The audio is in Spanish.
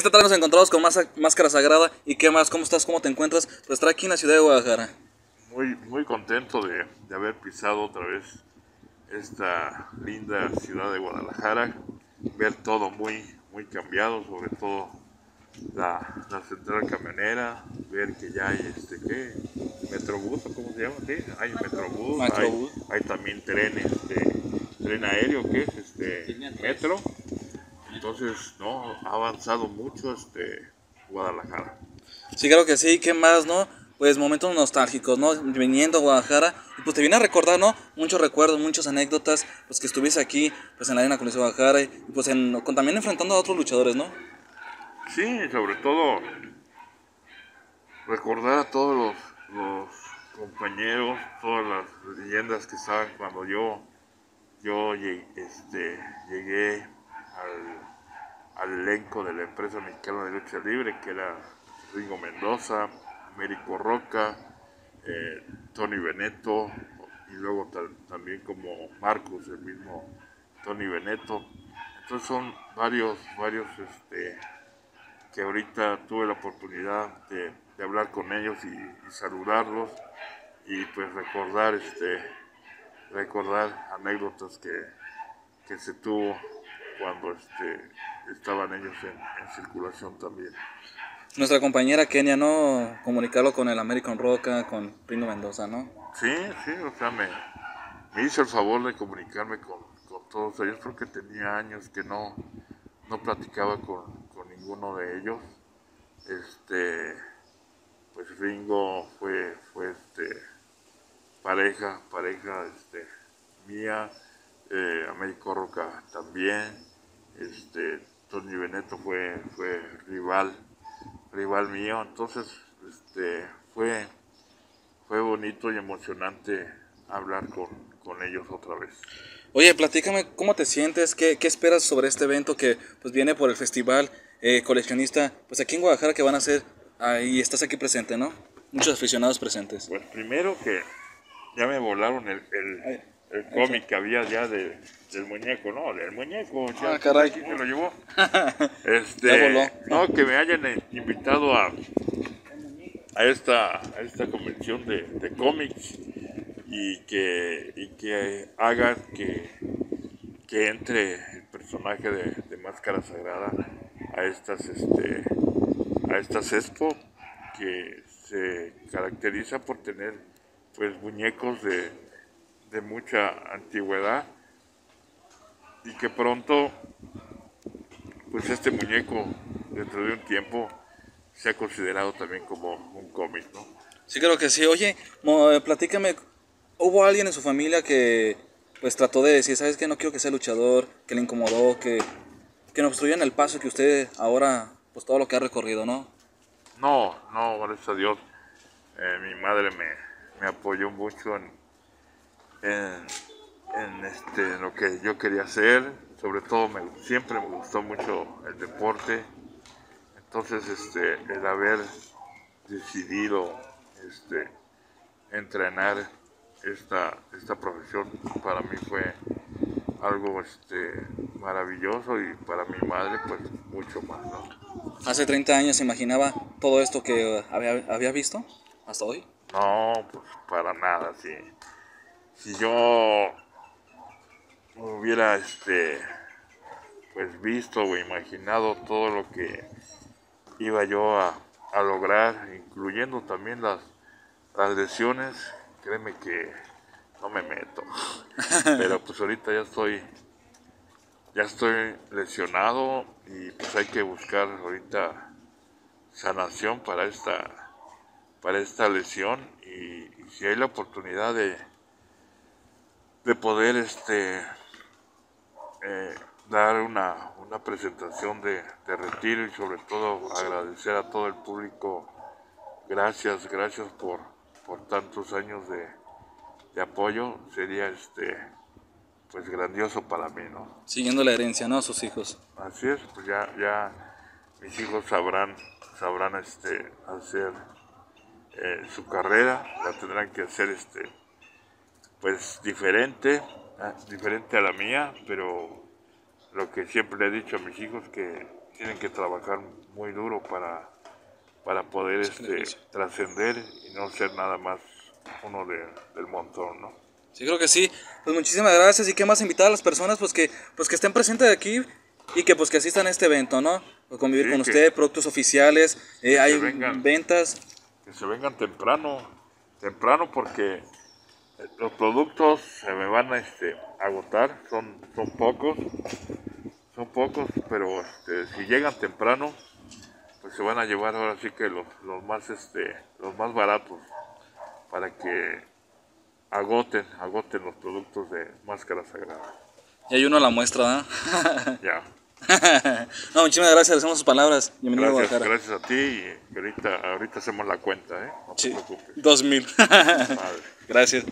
Esta tarde nos encontramos con más Máscara Sagrada. ¿Y qué más? ¿Cómo estás? ¿Cómo te encuentras? Pues estar aquí en la ciudad de Guadalajara. Muy, muy contento de, de haber pisado otra vez esta linda ciudad de Guadalajara. Ver todo muy, muy cambiado, sobre todo la, la central camionera, ver que ya hay este, ¿qué? Metrobús, ¿cómo se llama? Sí, hay Metrobús. Hay, hay también trenes, este, tren aéreo, ¿qué es? Este, metro. Entonces, no, ha avanzado mucho este Guadalajara. Sí, claro que sí. ¿Qué más, no? Pues momentos nostálgicos, ¿no? Viniendo a Guadalajara, y pues te viene a recordar, ¿no? Muchos recuerdos, muchas anécdotas, pues que estuviste aquí, pues en la arena con de Guadalajara, y pues en, con, también enfrentando a otros luchadores, ¿no? Sí, sobre todo recordar a todos los, los compañeros, todas las leyendas que estaban cuando yo, yo llegué, este, llegué al, al elenco de la empresa mexicana de lucha libre, que era Ringo Mendoza, Américo Roca, eh, Tony Beneto, y luego también como Marcos, el mismo Tony Beneto. Entonces son varios, varios este, que ahorita tuve la oportunidad de, de hablar con ellos y, y saludarlos y pues recordar este recordar anécdotas que, que se tuvo cuando este, estaban ellos en, en circulación también. Nuestra compañera Kenia, ¿no? Comunicarlo con el American Roca, con Ringo Mendoza, ¿no? Sí, sí, o sea, me, me hizo el favor de comunicarme con, con todos ellos porque tenía años que no, no platicaba con, con ninguno de ellos. Este, pues Ringo fue, fue este, pareja, pareja este, mía, eh, Américo Roca también, este, Tony Beneto fue, fue rival, rival mío, entonces este, fue, fue bonito y emocionante hablar con, con ellos otra vez. Oye, platícame cómo te sientes, qué, qué esperas sobre este evento que pues viene por el festival eh, coleccionista, pues aquí en Guadalajara que van a hacer, ahí estás aquí presente, ¿no? Muchos aficionados presentes. Pues primero que ya me volaron el, el, el cómic que había ya de, del muñeco, ¿no? El muñeco, ya, Ah, caray. ¿quién se lo llevó? Este, no, que me hayan eh, invitado a, a, esta, a esta convención de, de cómics y que, y que hagan que, que entre el personaje de, de Máscara Sagrada a estas, este, a estas expo que se caracteriza por tener pues muñecos de, de mucha antigüedad y que pronto pues este muñeco dentro de un tiempo sea considerado también como un cómic, ¿no? Sí, creo que sí. Oye, eh, platícame, ¿hubo alguien en su familia que pues trató de decir, sabes que no quiero que sea luchador, que le incomodó, que, que nos obstruyan el paso que usted ahora, pues todo lo que ha recorrido, ¿no? No, no, gracias a Dios. eh, mi madre me, me apoyó mucho en, en, en, este, en lo que yo quería hacer. Sobre todo me, siempre me gustó mucho el deporte. Entonces, este, el haber decidido este, entrenar esta, esta profesión para mí fue algo este, maravilloso y para mi madre pues mucho más, ¿no? Hace 30 años se imaginaba todo esto que había, había visto hasta hoy. No, pues para nada, si, si yo hubiera este pues visto o imaginado todo lo que iba yo a, a lograr, incluyendo también las, las lesiones, créeme que no me meto. Pero pues ahorita ya estoy ya estoy lesionado y pues hay que buscar ahorita sanación para esta para esta lesión y, y si hay la oportunidad de de poder este eh, dar una, una presentación de, de retiro y sobre todo agradecer a todo el público gracias gracias por, por tantos años de, de apoyo sería este pues grandioso para mí no Siguiendo la herencia, ¿no? A sus hijos. Así es, pues ya, ya mis hijos sabrán, sabrán este, hacer eh, su carrera, la tendrán que hacer este, pues diferente, ah, diferente a la mía, pero lo que siempre le he dicho a mis hijos que tienen que trabajar muy duro para, para poder este, trascender y no ser nada más uno de, del montón, ¿no? Sí, creo que sí. Pues muchísimas gracias y qué más invitar a las personas pues que, pues que estén presentes aquí y que pues que asistan a este evento, ¿no? Convivir Sí, con usted, productos oficiales, eh, hay vengan. ventas. que se vengan temprano, temprano porque los productos se me van a este, agotar, son, son pocos, son pocos, pero este, si llegan temprano, pues se van a llevar ahora sí que los, los más este, los más baratos para que agoten, agoten los productos de máscara sagrada. Y hay uno a la muestra, ¿no? Ya. no, muchísimas gracias, hacemos sus palabras. Bienvenido Gracias, a gracias a ti y ahorita, ahorita hacemos la cuenta, ¿eh? No te Sí, preocupes. dos mil. Padre. gracias.